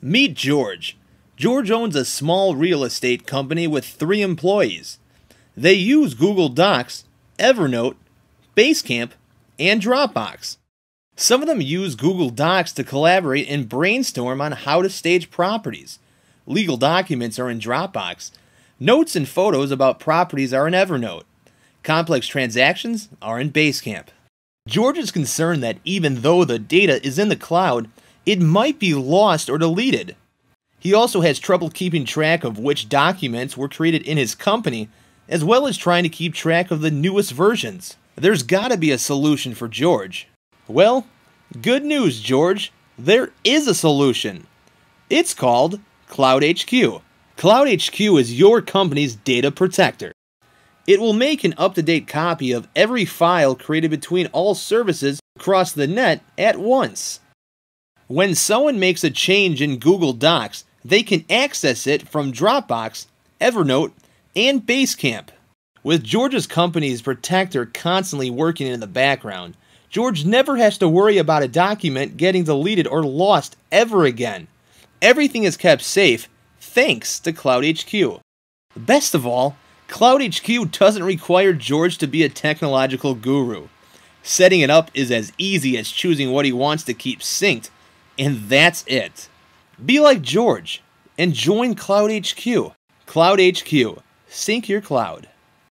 Meet George. George owns a small real estate company with three employees. They use Google Docs, Evernote, Basecamp, and Dropbox. Some of them use Google Docs to collaborate and brainstorm on how to stage properties. Legal documents are in Dropbox. Notes and photos about properties are in Evernote. Complex transactions are in Basecamp. George is concerned that even though the data is in the cloud, it might be lost or deleted. He also has trouble keeping track of which documents were created in his company, as well as trying to keep track of the newest versions. There's gotta be a solution for George. Well, good news, George. There is a solution. It's called Cloud HQ. Cloud HQ is your company's data protector. It will make an up to date copy of every file created between all services across the net at once. When someone makes a change in Google Docs, they can access it from Dropbox, Evernote, and Basecamp. With George's company's protector constantly working in the background, George never has to worry about a document getting deleted or lost ever again. Everything is kept safe thanks to CloudHQ. Best of all, CloudHQ doesn't require George to be a technological guru. Setting it up is as easy as choosing what he wants to keep synced and that's it. Be like George and join Cloud HQ. Cloud HQ. Sync your cloud.